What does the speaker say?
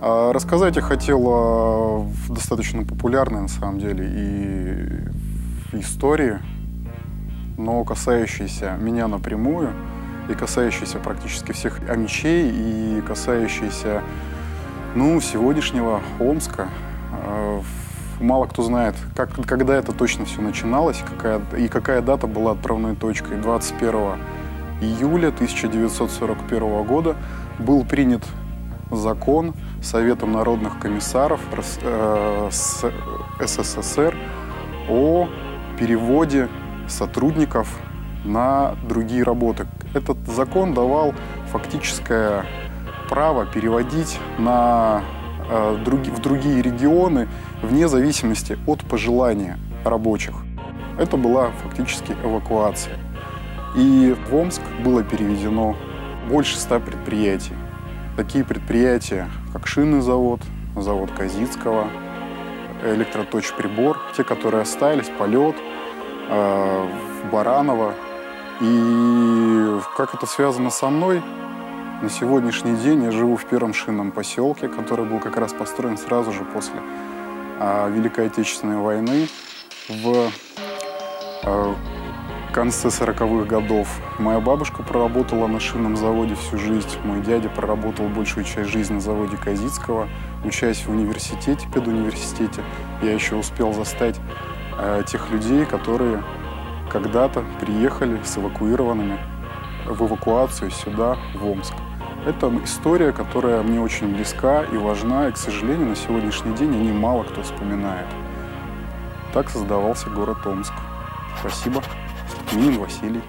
Рассказать я хотел о достаточно популярной, на самом деле, и истории, но касающейся меня напрямую, и касающейся практически всех амичей, и касающейся, ну, сегодняшнего Омска. Э, мало кто знает, как, когда это точно все начиналось, какая, и какая дата была отправной точкой. 21 июля 1941 года был принят закон Советом народных комиссаров э, СССР о переводе сотрудников на другие работы. Этот закон давал фактическое право переводить на, э, в другие регионы вне зависимости от пожелания рабочих. Это была фактически эвакуация. И в Омск было переведено больше ста предприятий. Такие предприятия, как шинный завод, завод Казицкого, электроточприбор, те, которые остались, полет, э, Бараново. И как это связано со мной? На сегодняшний день я живу в первом шинном поселке, который был как раз построен сразу же после э, Великой Отечественной войны в э, конце 40-х годов. Моя бабушка проработала на шинном заводе всю жизнь. Мой дядя проработал большую часть жизни на заводе Казицкого. Учась в университете, педуниверситете, я еще успел застать э, тех людей, которые когда-то приехали с эвакуированными в эвакуацию сюда, в Омск. Это история, которая мне очень близка и важна, и, к сожалению, на сегодняшний день о ней мало кто вспоминает. Так создавался город Омск. Спасибо. Минин Василий.